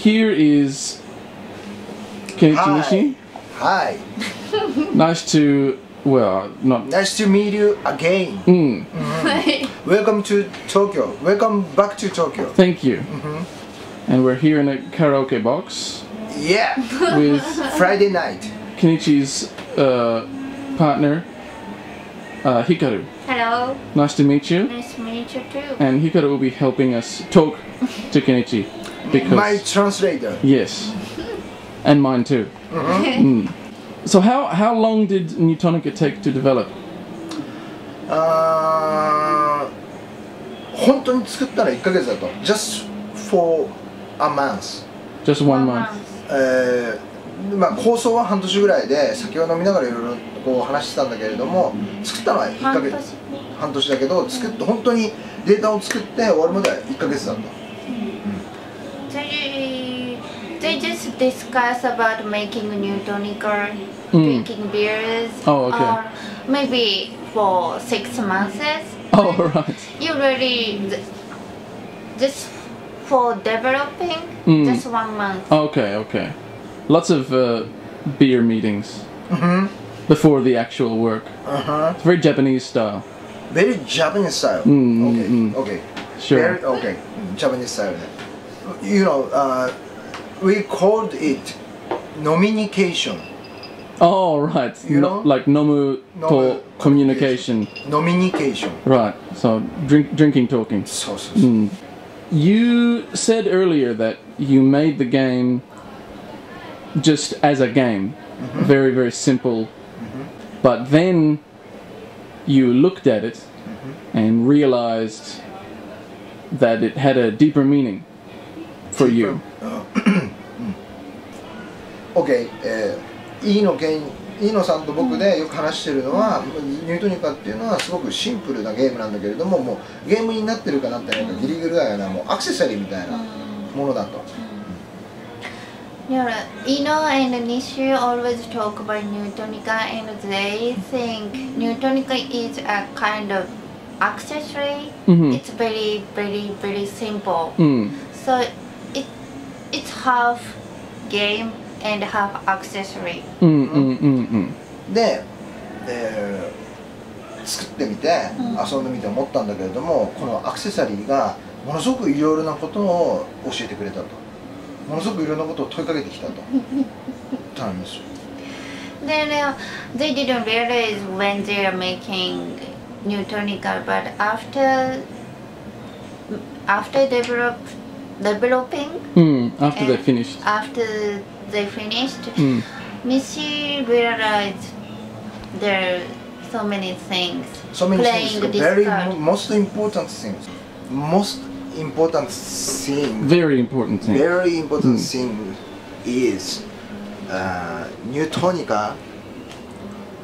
here is Kenichi Nishi. Hi. Nice to, well, not. Nice to meet you again. Mm, Welcome to Tokyo. Welcome back to Tokyo. thank you. And we're here in a karaoke box Yeah. with Friday night. Kenichi's uh, partner, uh, Hikaru. Hello, Nice to meet you. nice to meet you too. And Hikaru will be helping us talk to Kenichi. Because, My translator. yes. And mine too. Mm. So how, how long did Newtonica take to develop? あー本当に作ったのは1ヶ月だと。Just for a month. Just one month. えーまあ、構想は半年ぐらいで酒を飲みながらいろいろこう話してたんだけれども作ったのは1ヶ月半年半年だけど作って本当にデータを作って終わるまでは1ヶ月だった discuss about making a new tonic or Mm. drinking beers. Oh, okay. Or maybe for six months. Oh, right. You really th- just for developing Mm. just one month. Okay, okay. Lots of uh, beer meetings before the actual work. Uh-huh. It's very Japanese style. Very Japanese style. Mm, okay, mm, okay. Sure. Very, okay. Japanese style. You know, uh, we called it nominication. Oh, right. You no, know? Like nomu to communication. Nominication. Right. So drink, drinking, talking. So, so, so. Mm. You said earlier that you made the game just as a game. Mm -hmm. Very, very simple. Mm -hmm. But then you looked at it -hmm. and realized that it had a deeper meaning for deeper. you. Uh, OK、えー、e, の原 e のさんと僕でよく話してるのは、ニュートニカっていうのはすごくシンプルなゲームなんだけれども,もうゲームになってるかなってなんかギリギリだよな、もうアクセサリーみたいなものだと。イノーとニシューニュートニカ and they think ニュートニカ is a kind of accessory、mm-hmm. it's ム、and half accessory. Mm, mm, mm, mm. で、えー作ってみて、遊んでみて思ったんだけれどもこのアクセサリーがものすごくいろいろなことを教えてくれたとものすごくいろんなことを問いかけてきたとたんですよ Then uh, they didn't realize when they are making Newtonica, but after after develop developing Mm. After they finished. after they finished, Mm. Missy realized there are so many things. So many playing things this very card. most important things most important thing Very important thing. very important Mm. thing is uh, Newtonica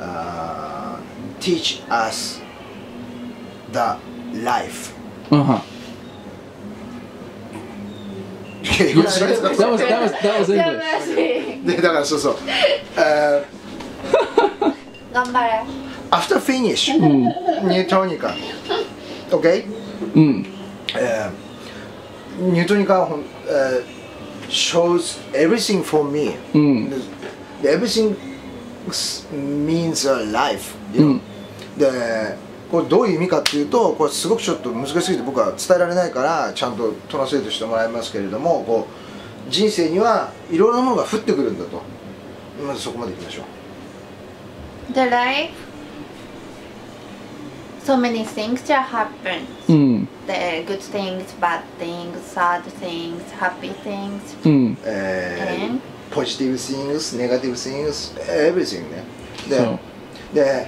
uh, teach us the life. Uh huh. 英語知らないですか That was that was that was English. でだからそうそう、uh, 頑張れ。 after finish Newtonica okay Mm. uh, Newtonica uh, shows everything for me Mm. The- everything s- means a life、you know で これどういう意味かっていうとこれすごくちょっと難しすぎて僕は伝えられないからちゃんとトランスレートしてもらいますけれどもこう人生にはいろいろなものが降ってくるんだとまずそこまでいきましょう The life, so many things that happen. Mm. The good things, bad things, sad things, happy things, Mm. え and? ー、ポジティブ things ネガティブ things everything ねで,、そうで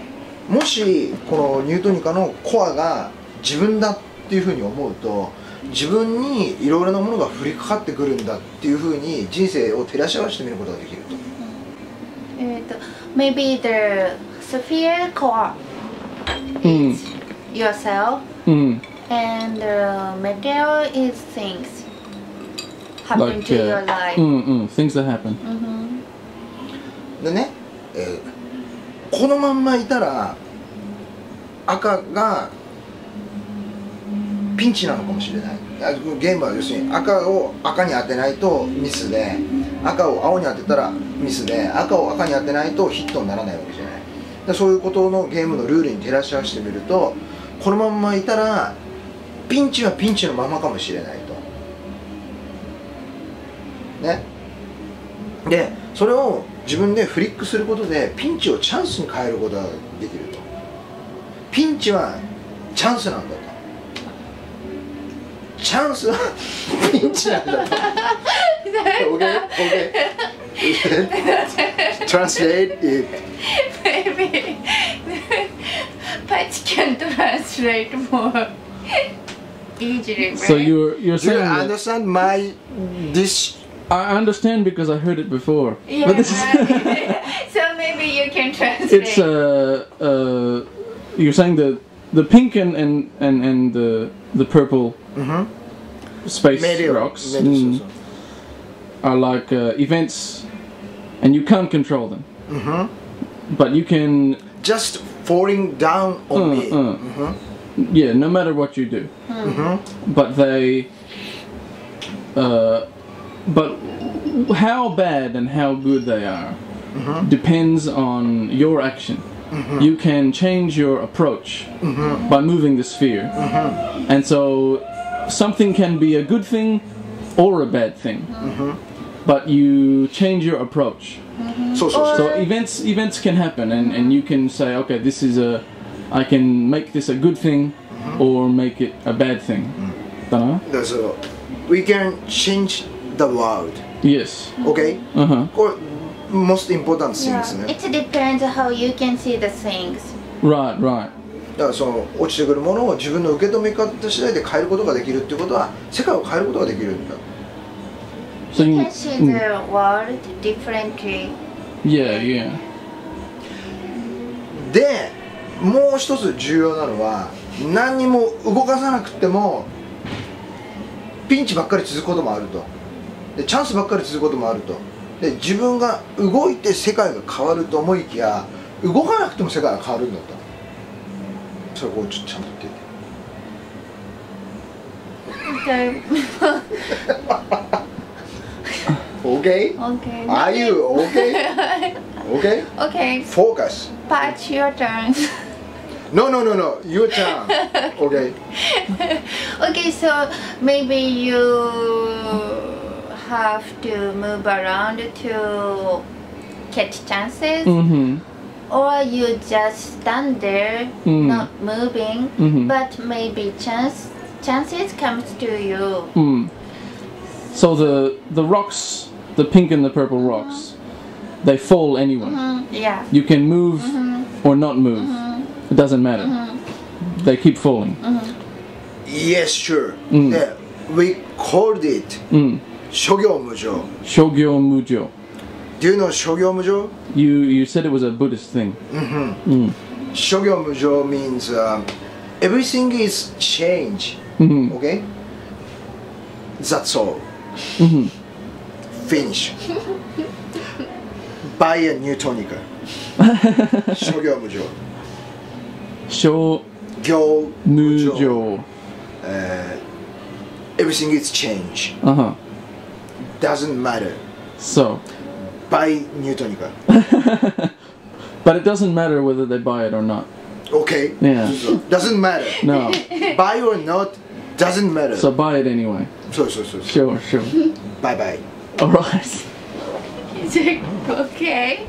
もしこのニュートニカのコアが自分だっていうふうに思うと自分にいろいろなものが降りかかってくるんだっていうふうに人生を照らし合わせてみることができると uh, maybe the sphere core Mm. is yourself, Mm. and the material is things happen to your uh, life. mm, mm, things that happen. hmm でね、えーこのまんまいたら赤がピンチなのかもしれない。ゲームは要するに赤を赤に当てないとミスで赤を青に当てたらミスで赤を赤に当てないとヒットにならないわけじゃない。でそういうことのゲームのルールに照らし合わせてみるとこのまんまいたらピンチはピンチのままかもしれないと。ね。でそれを自分でフリックすることでピンチをチャンスに変えることができるとピンチはチャンスなんだとチャンスはピンチなんだと OK? OK? Translate it Maybe Patch can translate more easily. So right? you're you're Do you saying understand my this I understand because I heard it before. Yeah, but this so maybe you can translate. It's uh, uh, you're saying the the pink and and and, and the the purple mm-hmm. mm -hmm. space rocks mm, are like uh, events, and you can't control them. Mm -hmm. But you can just falling down on uh, me. Uh. -hmm. Yeah, no matter what you do. Mm-hmm. But they. Uh, but how bad and how good they are mm -hmm. depends on your action. Mm -hmm. You can change your approach mm -hmm. by moving the sphere. Mm-hmm. And so something can be a good thing or a bad thing. Mm-hmm. But you change your approach. Mm-hmm. So, so, so. so events events can happen and, and you can say, okay, this is a I can make this a good thing or make it a bad thing. Mm. That's. We can change the world Yes. OK? Uh-huh. これ most important yeah. things ね It depends how you can see the things. Right, right. だからその落ちてくるものを自分の受け止め方次第で変えることができるっていうことは世界を変えることができるんだ So You can see mm, the world differently. yeah, yeah. でもう一つ重要なのは何にも動かさなくてもピンチばっかり続くこともあるとでチャンスばっかり続くこともあるとで自分が動いて世界が変わると思いきや動かなくても世界が変わるんだとそれをちょっとちゃんと言って Okay. OK? okay. Are you OK? OK? Okay. Focus Patch your turn. No no no no your turn OK? okay, so maybe you have to move around to catch chances. Mm-hmm. Or you just stand there, mm. not moving, mm-hmm. but maybe chance chances comes to you. Mm. So the the rocks, the pink and the purple mm-hmm. rocks, mm-hmm. they fall anyway. Mm-hmm. Yeah. You can move mm-hmm. or not move. It doesn't matter. They keep falling. Yes, sure. Mm. Yeah, we called it. Mm. 諸行無常。Shogyo Mujo. Do you know Shogyo You you said it was a Buddhist thing. Mm-hmm. Mm. Means uh, everything is change. hmm. Okay? That's all. Mm-hmm. Finish. Buy a Newtonica. Shogyo Mujo. Sho Gyo uh, uh, everything is change. Uh-huh doesn't matter. So. Buy Newtonica. but it doesn't matter whether they buy it or not. Okay. Yeah. doesn't matter. No. buy or not, doesn't matter. So buy it anyway. So, so, so. so. Sure, sure. bye bye. Alright. okay.